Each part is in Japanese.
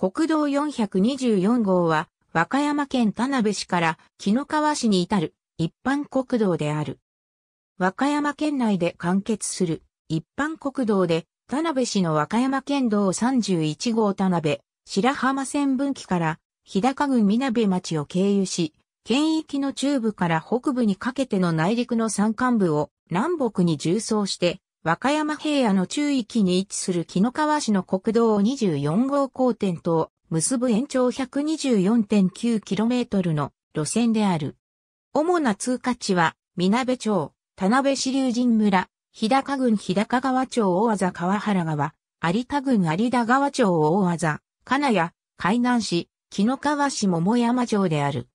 国道424号は、和歌山県田辺市から木野川市に至る一般国道である。和歌山県内で完結する一般国道で、田辺市の和歌山県道31号田辺、白浜線分岐から日高郡南町を経由し、県域の中部から北部にかけての内陸の山間部を南北に縦走して、和歌山平野の中域に位置する木野川市の国道24号交点と結ぶ延長 124.9km の路線である。主な通過地は、南町、田辺市竜神村、日高郡日高川町大技川原川、有田郡有田川町大技、金谷、海南市、木野川市桃山町である。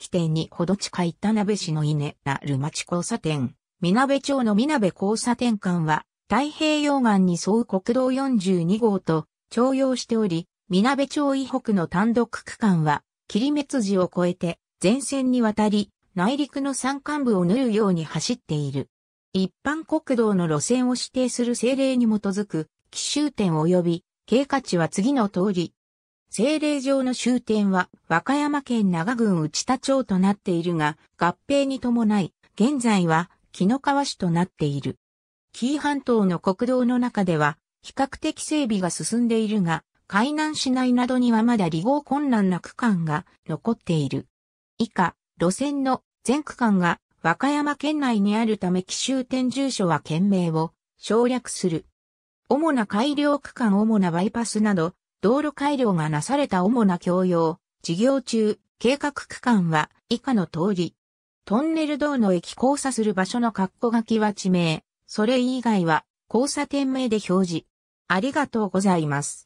起点にほど近い田辺市の稲なる町交差点、南町の南交差点間は、太平洋岸に沿う国道42号と徴用しており、南町以北の単独区間は、切滅寺を越えて、前線に渡り、内陸の山間部を縫うように走っている。一般国道の路線を指定する政令に基づく、奇襲点及び、経過値は次の通り。政令上の終点は、和歌山県長郡内田町となっているが、合併に伴い、現在は、木野川市となっている。紀伊半島の国道の中では、比較的整備が進んでいるが、海南市内などにはまだ離合困難な区間が残っている。以下、路線の全区間が和歌山県内にあるため奇襲点住所は県名を省略する。主な改良区間主なバイパスなど、道路改良がなされた主な共用、事業中、計画区間は以下の通り。トンネル道の駅交差する場所の括弧書きは地名、それ以外は交差点名で表示。ありがとうございます。